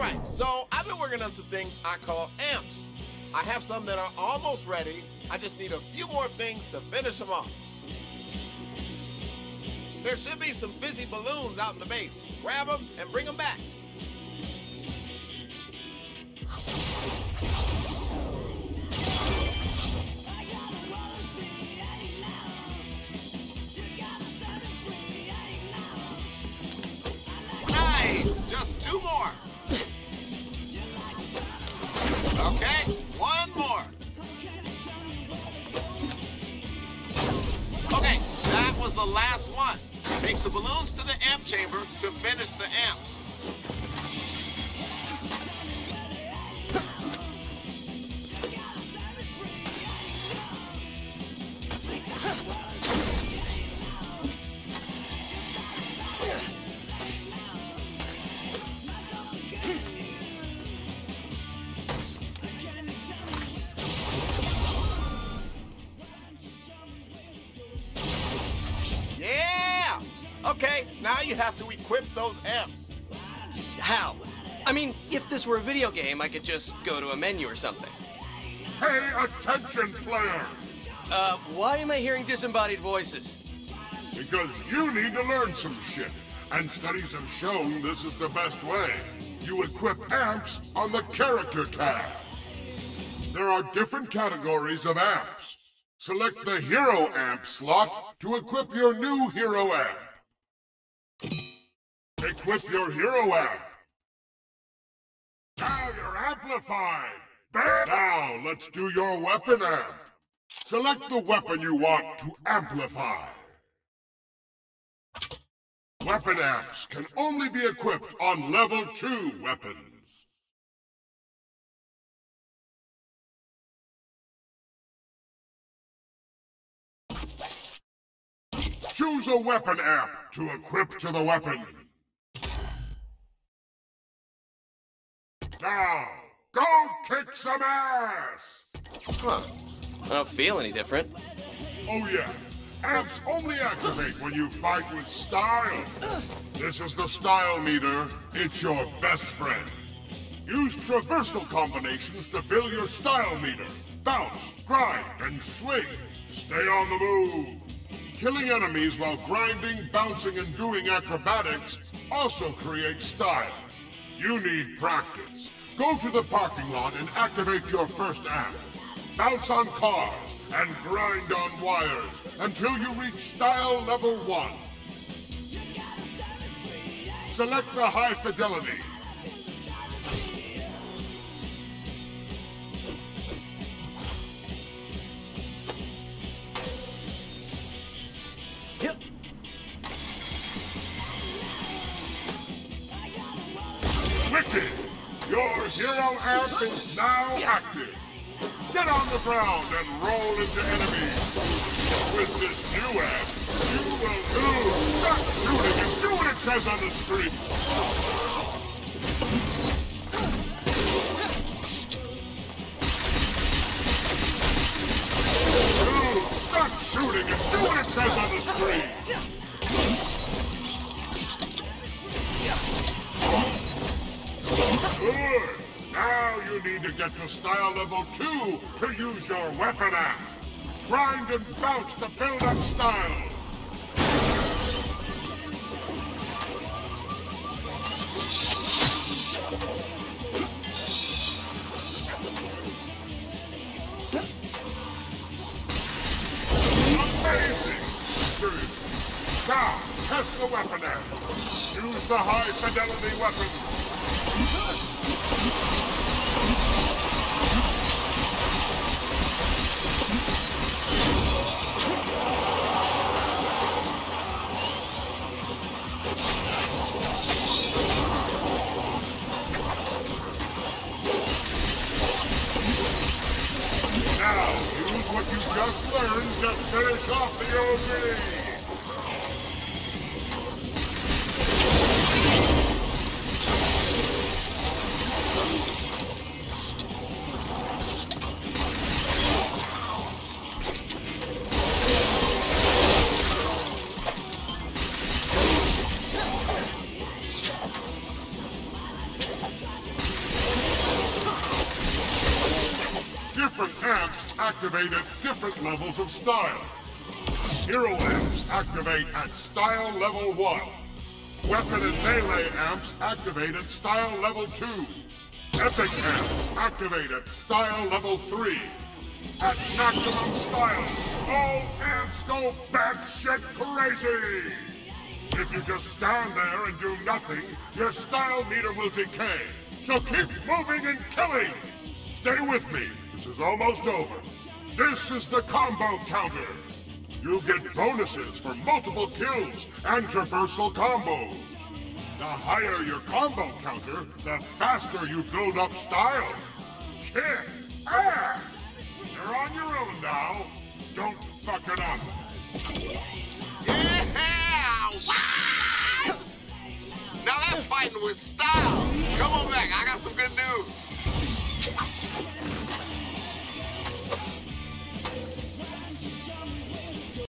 right, so I've been working on some things I call amps. I have some that are almost ready. I just need a few more things to finish them off. There should be some fizzy balloons out in the base. Grab them and bring them back. The balloons to the amp chamber to finish the amps. Now you have to equip those amps. How? I mean, if this were a video game, I could just go to a menu or something. Pay attention, player! Uh, why am I hearing disembodied voices? Because you need to learn some shit. And studies have shown this is the best way. You equip amps on the character tab. There are different categories of amps. Select the hero amp slot to equip your new hero amp. Equip your hero amp. Now you're amplified. Now let's do your weapon amp. Select the weapon you want to amplify. Weapon amps can only be equipped on level 2 weapons. Choose a weapon amp to equip to the weapon. Now, go kick some ass! Huh. I don't feel any different. Oh yeah, amps only activate when you fight with style. This is the style meter. It's your best friend. Use traversal combinations to fill your style meter. Bounce, grind, and swing. Stay on the move. Killing enemies while grinding, bouncing, and doing acrobatics also creates style. You need practice. Go to the parking lot and activate your first amp. Bounce on cars and grind on wires until you reach style level 1. Select the high fidelity. Wicked! Your hero amp is now active. Get on the ground and roll into enemies. With this new amp, you will do. Stop shooting and do what it says on the screen. Stop shooting and do what it says on the screen. You need to get to style level 2 to use your weapon amp. Grind and bounce to build up style. Now, test the weapon amp. Use the high fidelity weapon. What you just learned to finish off the OD. Activate at different levels of style. Hero amps activate at style level 1. Weapon and melee amps activate at style level 2. Epic amps activate at style level 3. At maximum style, all amps go batshit crazy! If you just stand there and do nothing, your style meter will decay. So keep moving and killing! Stay with me, this is almost over. This is the combo counter. You'll get bonuses for multiple kills and traversal combos. The higher your combo counter, the faster you build up style. Kick ass! You're on your own now. Don't fuck it up. Yeah! What? Now that's fighting with style. Come on back. I got some good news.